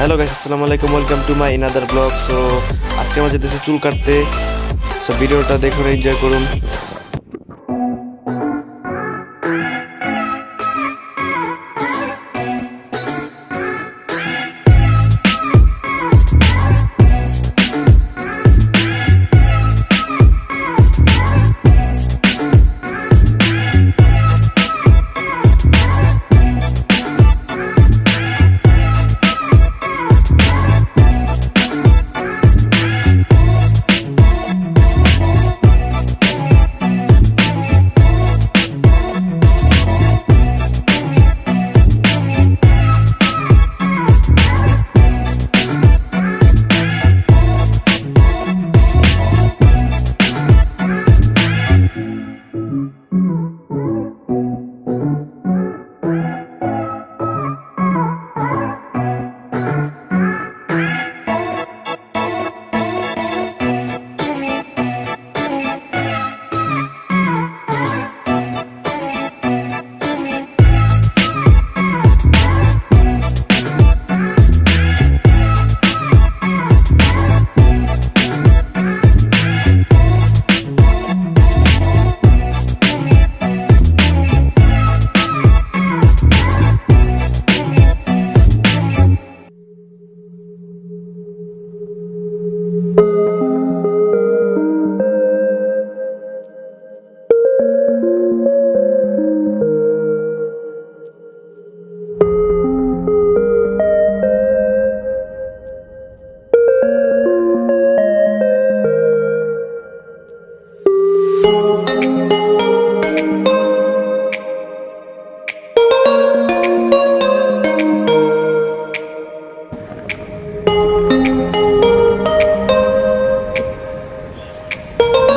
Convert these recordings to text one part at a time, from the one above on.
Hello guys আসসালামু আলাইকুম welcome to my another blog so আজকে আমার যেতেছে চুল কাটতে। সো ভিডিওটা দেখুন এনজয় করুন। you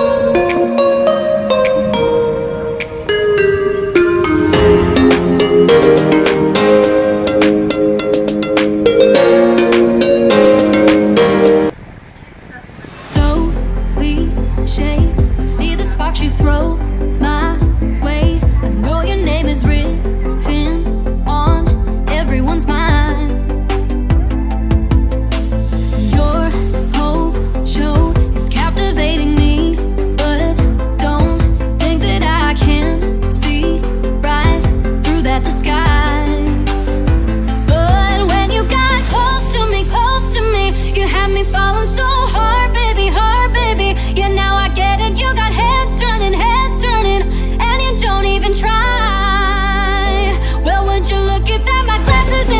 glasses